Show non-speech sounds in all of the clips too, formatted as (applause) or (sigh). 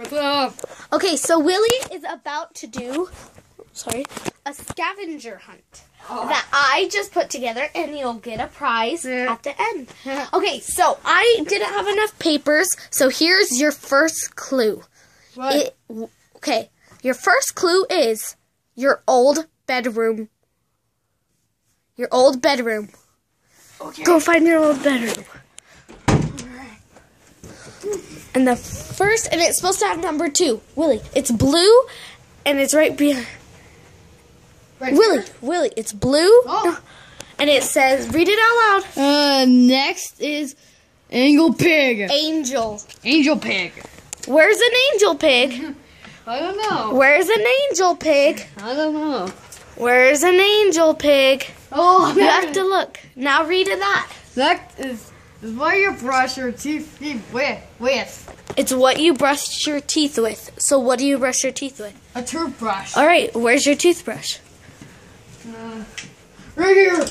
what's up? Okay, so Willie is about to do, sorry, a scavenger hunt oh. that I just put together, and you'll get a prize at the end. Okay, so I didn't have enough papers, so here's your first clue. What? It, okay, your first clue is your old bedroom. Your old bedroom. okay. Go find your old bedroom. And the first, and it's supposed to have number two. Willie, it's blue, and it's right behind. Right Willie, here? Willie, it's blue, Oh. and it says, read it out loud. Uh, next is Angel Pig. Angel. Angel Pig. Where's an angel pig? (laughs) I don't know. Where's an angel pig? I don't know. Where's an angel pig? Oh, You have to look. Now read it that. That is, is what you brush your teeth with. With It's what you brush your teeth with. So what do you brush your teeth with? a toothbrush. All right, where's your toothbrush? Uh, right here.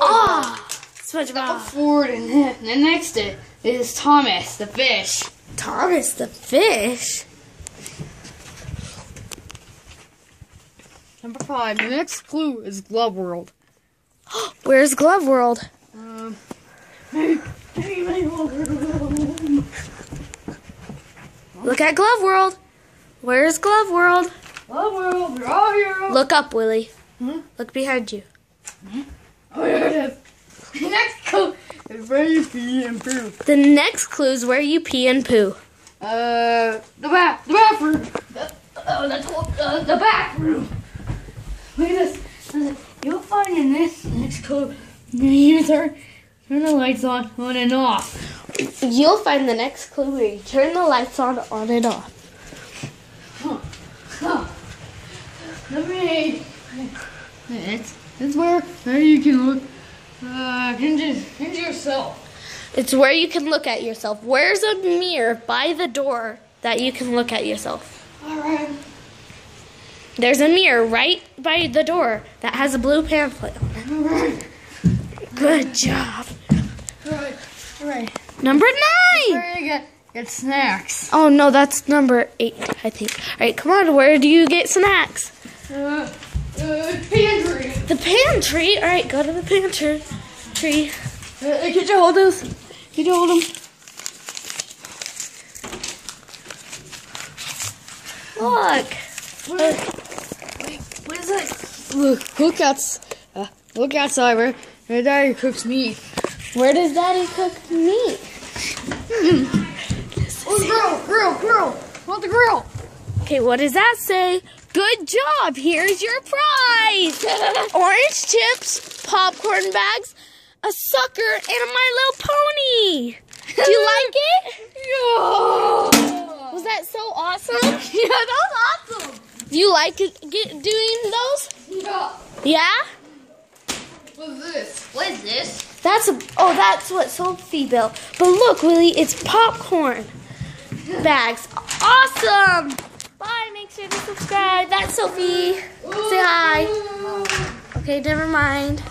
Ah, SpongeBob. Forward and (laughs) then and next to it is Thomas the fish. Thomas the fish. Number five. The next clue is Glove World. (gasps) Where's Glove World? Um. (laughs) Look at Glove World. Where's Glove World? Glove World, you're all here. Look up, Willie. Hmm? Look behind you. Oh, it is. The (laughs) next clue is where you pee and poo. The next clue is where you pee and poo. Uh, the bath, the bathroom. The, uh, the, uh, the bathroom. Look at this. You'll find in this next clue. You turn, turn the lights on, on and off. You'll find the next clue where you turn the lights on, on and off. Huh. Huh. Let me. It's, it's where, where you can look. Uh, hinge, hinge yourself. It's where you can look at yourself. Where's a mirror by the door that you can look at yourself? Alright. There's a mirror right by the door that has a blue pamphlet on it. Alright. Good job. Alright. Number nine. Where you get, get snacks. Oh no, that's number eight, I think. All right, come on. Where do you get snacks? Uh, uh, pantry. The pantry. All right, go to the pantry. Tree. Uh, could you hold those? Could you hold them? Look. Wait, what is that? Look, look outs. Uh, look outside where where Daddy cooks meat. Where does Daddy cook meat? Oh, grill, grill, grill. Want the grill? Okay, what does that say? Good job. Here's your prize. (laughs) Orange chips, popcorn bags, a sucker, and a My Little Pony. Do you like it? Yeah. Was that so awesome? (laughs) Yeah, that was awesome. Do you like it, get, doing those? Yeah. Yeah? What's this? What is this? That's a, oh, that's what Sophie built. But look, Willie, it's popcorn bags. Awesome! Bye. Make sure to subscribe. That's Sophie. Say hi. Okay, never mind.